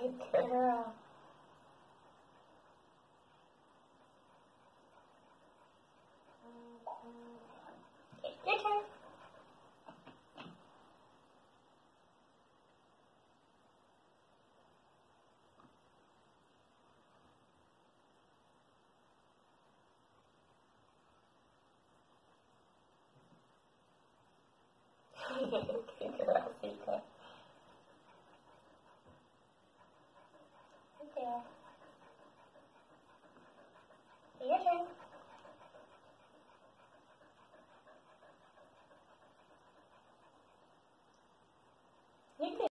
Turn. Good girl. the